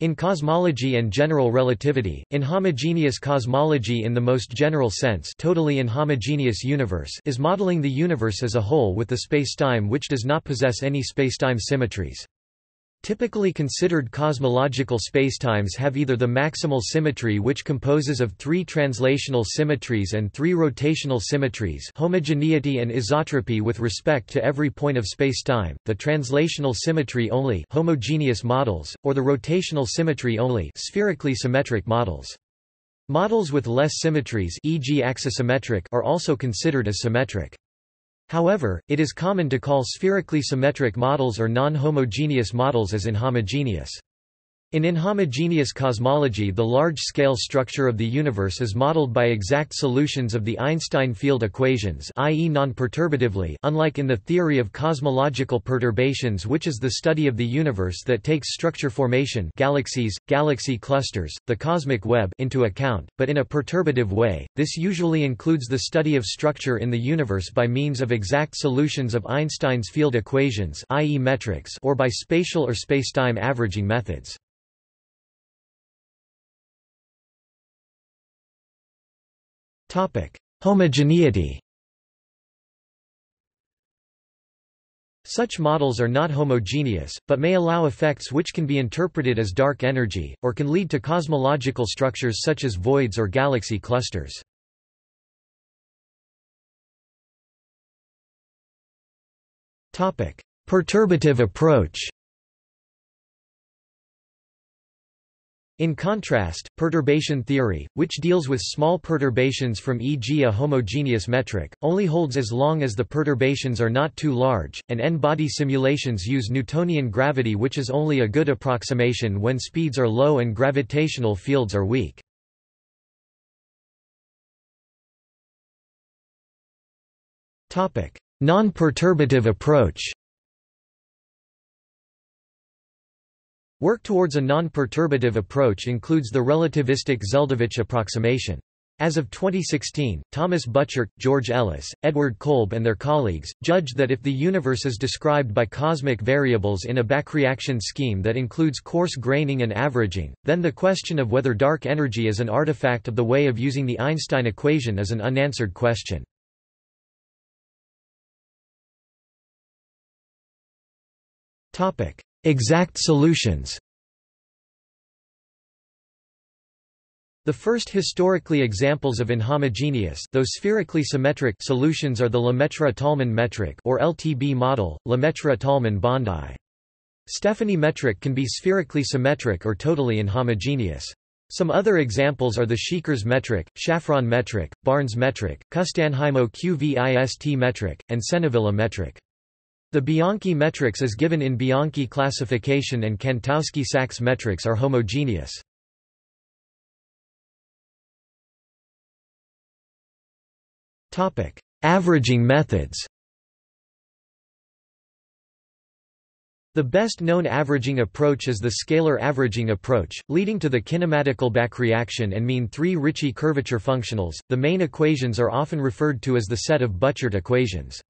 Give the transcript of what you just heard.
In cosmology and general relativity, inhomogeneous cosmology in the most general sense totally inhomogeneous universe is modeling the universe as a whole with the spacetime which does not possess any spacetime symmetries. Typically considered cosmological spacetimes have either the maximal symmetry which composes of three translational symmetries and three rotational symmetries homogeneity and isotropy with respect to every point of spacetime, the translational symmetry only homogeneous models, or the rotational symmetry only spherically symmetric models. Models with less symmetries e.g. axisymmetric are also considered as symmetric. However, it is common to call spherically symmetric models or non-homogeneous models as inhomogeneous. In inhomogeneous cosmology the large-scale structure of the universe is modeled by exact solutions of the Einstein field equations i.e. non-perturbatively unlike in the theory of cosmological perturbations which is the study of the universe that takes structure formation galaxies, galaxy clusters, the cosmic web into account, but in a perturbative way. This usually includes the study of structure in the universe by means of exact solutions of Einstein's field equations i.e. metrics or by spatial or spacetime averaging methods. Homogeneity. Such models are not homogeneous, but may allow effects which can be interpreted as dark energy, or can lead to cosmological structures such as voids or galaxy clusters. Perturbative approach In contrast, perturbation theory, which deals with small perturbations from e.g. a homogeneous metric, only holds as long as the perturbations are not too large, and n-body simulations use Newtonian gravity which is only a good approximation when speeds are low and gravitational fields are weak. Non-perturbative approach Work towards a non-perturbative approach includes the relativistic Zeldovich approximation. As of 2016, Thomas Buchert, George Ellis, Edward Kolb and their colleagues, judged that if the universe is described by cosmic variables in a backreaction scheme that includes coarse graining and averaging, then the question of whether dark energy is an artifact of the way of using the Einstein equation is an unanswered question. Exact solutions The first historically examples of inhomogeneous though spherically symmetric solutions are the Lemaitre-Tolman metric or LTB model, Lemaitre-Tolman-Bondi. Stephani metric can be spherically symmetric or totally inhomogeneous. Some other examples are the Szekeres metric, Szafron metric, Barnes metric, Kustaanheimo Qvist metric, and Senovilla metric. The Bianchi metrics as given in Bianchi classification and Kantowski-Sachs metrics are homogeneous. Averaging methods The best known averaging approach is the scalar averaging approach, leading to the kinematical backreaction and mean three Ricci curvature functionals. The main equations are often referred to as the set of Buchert equations.